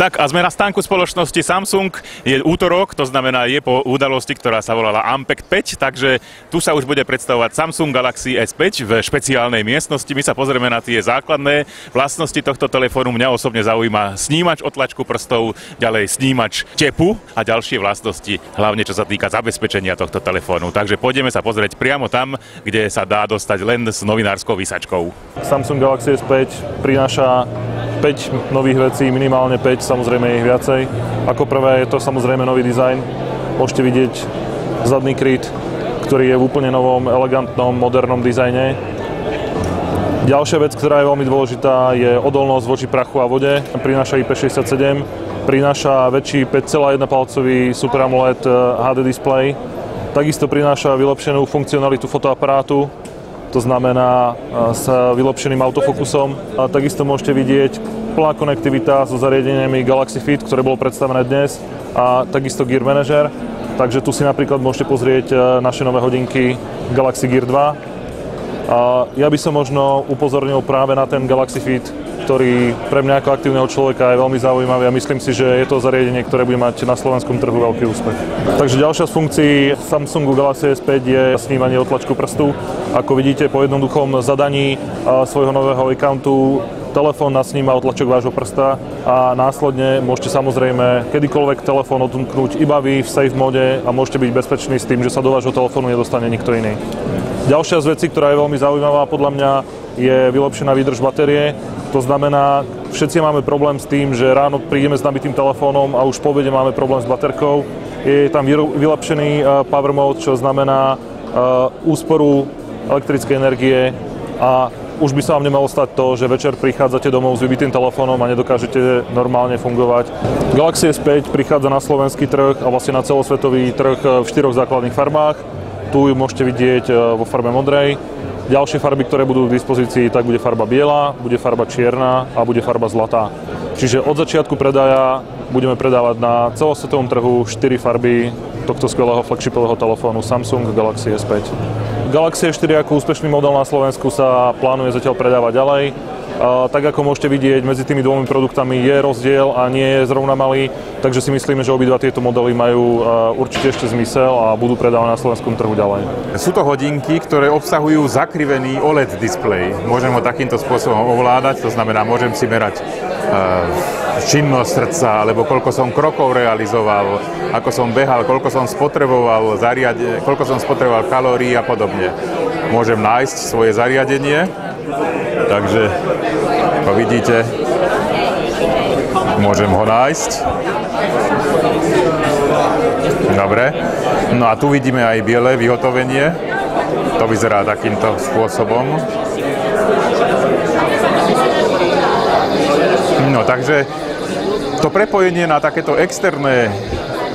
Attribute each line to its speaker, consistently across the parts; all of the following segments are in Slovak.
Speaker 1: Tak a sme na stánku spoločnosti Samsung. Je útorok, to znamená je po udalosti, ktorá sa volala Ampect 5, takže tu sa už bude predstavovať Samsung Galaxy S5 v špeciálnej miestnosti. My sa pozrieme na tie základné vlastnosti tohto telefónu. Mňa osobne zaujíma snímač otlačku prstov, ďalej snímač tepu a ďalšie vlastnosti, hlavne čo sa týka zabezpečenia tohto telefónu. Takže pôjdeme sa pozrieť priamo tam, kde sa dá dostať len s novinárskou vysačkou.
Speaker 2: Samsung Galaxy S5 prináša 5 nových vecí, minimálne 5, samozrejme je ich viacej. Ako prvé je to samozrejme nový dizajn. Môžete vidieť zadný kryt, ktorý je v úplne novom, elegantnom, modernom dizajne. Ďalšia vec, ktorá je veľmi dôležitá, je odolnosť voči prachu a vode. Prináša IP67, prináša väčší 5,1 palcový Super AMOLED HD eh, display. Takisto prináša vylepšenú funkcionalitu fotoaparátu, to znamená s vylepšeným autofokusom. A takisto môžete vidieť plná konektivita so zariadeniami Galaxy Fit, ktoré bolo predstavené dnes a takisto Gear Manager. Takže tu si napríklad môžete pozrieť e, naše nové hodinky Galaxy Gear 2. A ja by som možno upozornil práve na ten Galaxy Fit, ktorý pre mňa ako aktívneho človeka je veľmi zaujímavý a myslím si, že je to zariadenie, ktoré bude mať na slovenskom trhu veľký úspech. Takže ďalšia z funkcií Samsungu Galaxy S5 je snímanie otlačku prstu. Ako vidíte, po jednoduchom zadaní svojho nového accountu telefón nasníma otlačok vášho prsta a následne môžete samozrejme kedykoľvek telefón odmknúť iba vy v safe mode a môžete byť bezpečný s tým, že sa do vášho telefónu nedostane nikto iný. Ďalšia z vecí, ktorá je veľmi zaujímavá podľa mňa, je vylepšená výdrž batérie. To znamená, všetci máme problém s tým, že ráno prídeme s nabitým telefónom a už po máme problém s baterkou. Je tam vylepšený e, power mode, čo znamená e, úsporu elektrickej energie a už by sa vám nemalo stať to, že večer prichádzate domov s vybitým telefónom a nedokážete normálne fungovať. Galaxy S5 prichádza na slovenský trh a vlastne na celosvetový trh v štyroch základných farbách. Tu ju môžete vidieť e, vo farbe modrej, Ďalšie farby, ktoré budú k dispozícii, tak bude farba biela, bude farba čierna a bude farba zlatá. Čiže od začiatku predaja budeme predávať na celosvetovom trhu 4 farby tohto skvelého flagshipového telefónu Samsung Galaxy S5. Galaxy S4 ako úspešný model na Slovensku sa plánuje zatiaľ predávať ďalej. Tak ako môžete vidieť, medzi tými dvomi produktami je rozdiel a nie je zrovna malý, takže si myslíme, že obidva tieto modely majú určite ešte zmysel a budú predávané na slovenskom trhu ďalej.
Speaker 1: Sú to hodinky, ktoré obsahujú zakrivený OLED displej. Môžem ho takýmto spôsobom ovládať, to znamená, môžem si merať činnosť srdca, alebo koľko som krokov realizoval, ako som behal, koľko som spotreboval, zariade, koľko som spotreboval kalórií a podobne. Môžem nájsť svoje zariadenie, takže ako vidíte, môžem ho nájsť. Dobre. No a tu vidíme aj biele vyhotovenie. To vyzerá takýmto spôsobom. No takže to prepojenie na takéto externé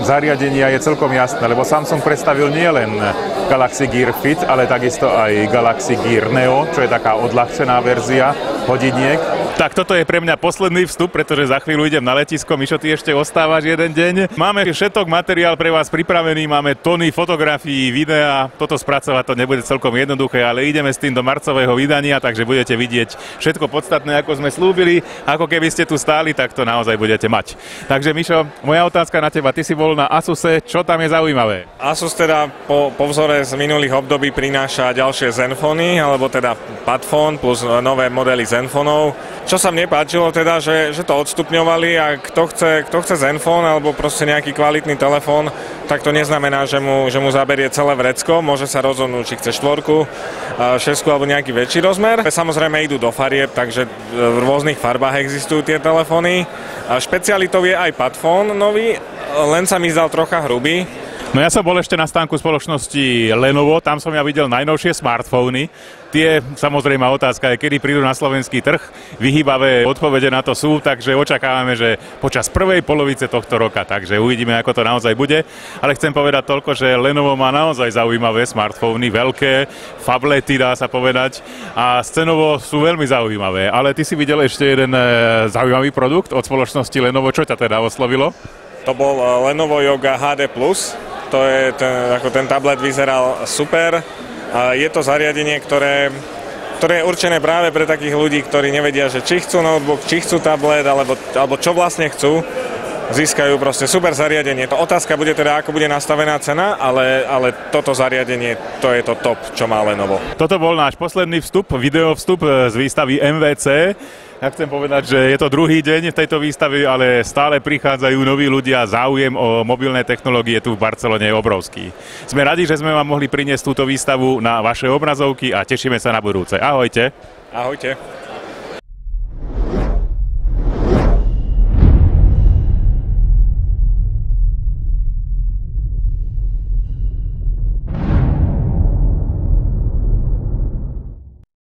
Speaker 1: zariadenia je celkom jasné, lebo Samsung predstavil nielen Galaxy Gear Fit, ale takisto aj Galaxy Gear Neo, čo je taká odľahčená verzia hodiniek. Tak toto je pre mňa posledný vstup, pretože za chvíľu idem na letisko. Mišo, ty ešte ostávaš jeden deň. Máme všetok materiál pre vás pripravený, máme tony fotografií, videa. Toto spracovať to nebude celkom jednoduché, ale ideme s tým do marcového vydania, takže budete vidieť všetko podstatné, ako sme slúbili. Ako keby ste tu stáli, tak to naozaj budete mať. Takže Mišo, moja otázka na teba. Ty si bol na Asuse, čo tam je zaujímavé?
Speaker 3: Asus teda po, po vzore z minulých období prináša ďalšie Zenfony, alebo teda Padfone plus nové modely Zenfonov. Čo sa mne páčilo teda, že, že to odstupňovali a kto chce, kto chce Zenfone alebo proste nejaký kvalitný telefón, tak to neznamená, že mu, že mu zaberie celé vrecko, môže sa rozhodnúť, či chce štvorku, šesku alebo nejaký väčší rozmer. Samozrejme idú do farieb, takže v rôznych farbách existujú tie telefóny. Špecialitou je aj Padfone nový, len sa mi zdal trocha hrubý,
Speaker 1: No ja som bol ešte na stánku spoločnosti Lenovo, tam som ja videl najnovšie smartfóny. Tie, samozrejme, otázka je, kedy prídu na slovenský trh. Vyhýbavé odpovede na to sú, takže očakávame, že počas prvej polovice tohto roka, takže uvidíme, ako to naozaj bude. Ale chcem povedať toľko, že Lenovo má naozaj zaujímavé smartfóny, veľké, fablety dá sa povedať a scenovo sú veľmi zaujímavé. Ale ty si videl ešte jeden e, zaujímavý produkt od spoločnosti Lenovo, čo ťa teda oslovilo?
Speaker 3: To bol e, Lenovo Yoga HD+, to je ten, ako ten tablet vyzeral super. Je to zariadenie, ktoré ktoré je určené práve pre takých ľudí, ktorí nevedia, že či chcú notebook, či chcú tablet, alebo, alebo čo vlastne chcú získajú proste super zariadenie. To otázka bude teda, ako bude nastavená cena, ale, ale toto zariadenie, to je to top, čo má Lenovo.
Speaker 1: Toto bol náš posledný vstup, video vstup z výstavy MVC. Ja chcem povedať, že je to druhý deň v tejto výstave, ale stále prichádzajú noví ľudia. Záujem o mobilné technológie tu v Barcelone je obrovský. Sme radi, že sme vám mohli priniesť túto výstavu na vaše obrazovky a tešíme sa na budúce. Ahojte.
Speaker 3: Ahojte.